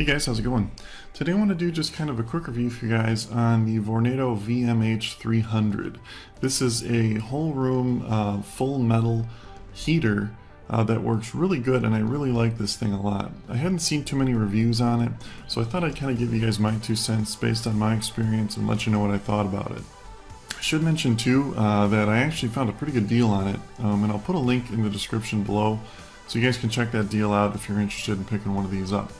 Hey guys, how's it going? Today I want to do just kind of a quick review for you guys on the Vornado VMH300. This is a whole room uh, full metal heater uh, that works really good and I really like this thing a lot. I hadn't seen too many reviews on it, so I thought I'd kind of give you guys my two cents based on my experience and let you know what I thought about it. I should mention too uh, that I actually found a pretty good deal on it, um, and I'll put a link in the description below so you guys can check that deal out if you're interested in picking one of these up.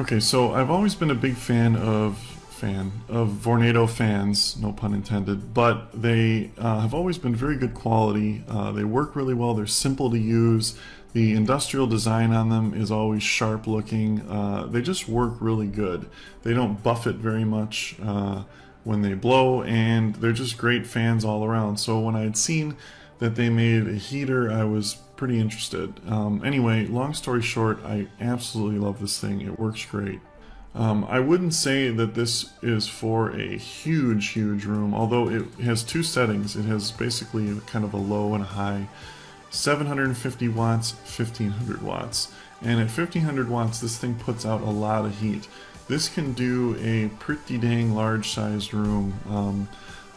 Okay, so I've always been a big fan of fan of Vornado fans, no pun intended, but they uh, have always been very good quality. Uh, they work really well. They're simple to use. The industrial design on them is always sharp looking. Uh, they just work really good. They don't buffet very much uh, when they blow, and they're just great fans all around. So when I had seen that they made a heater, I was pretty interested. Um, anyway, long story short, I absolutely love this thing. It works great. Um, I wouldn't say that this is for a huge, huge room, although it has two settings. It has basically kind of a low and a high. 750 watts, 1500 watts. And at 1500 watts, this thing puts out a lot of heat. This can do a pretty dang large sized room. Um,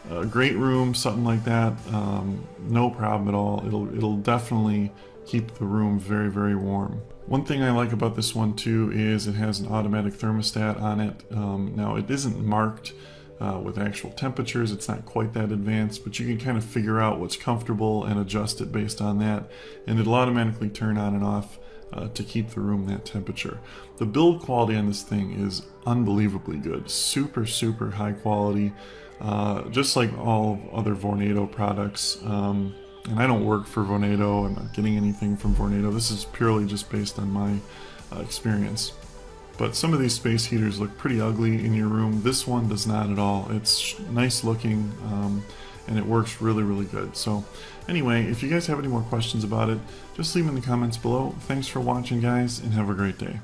a great room, something like that, um, no problem at all. It'll it'll definitely keep the room very very warm. One thing I like about this one too is it has an automatic thermostat on it. Um, now it isn't marked uh, with actual temperatures, it's not quite that advanced, but you can kind of figure out what's comfortable and adjust it based on that, and it'll automatically turn on and off uh, to keep the room that temperature. The build quality on this thing is unbelievably good. Super, super high quality, uh, just like all other Vornado products. Um, and I don't work for Vornado, I'm not getting anything from Vornado. This is purely just based on my uh, experience. But some of these space heaters look pretty ugly in your room. This one does not at all. It's nice looking. Um, and it works really, really good. So anyway, if you guys have any more questions about it, just leave them in the comments below. Thanks for watching, guys, and have a great day.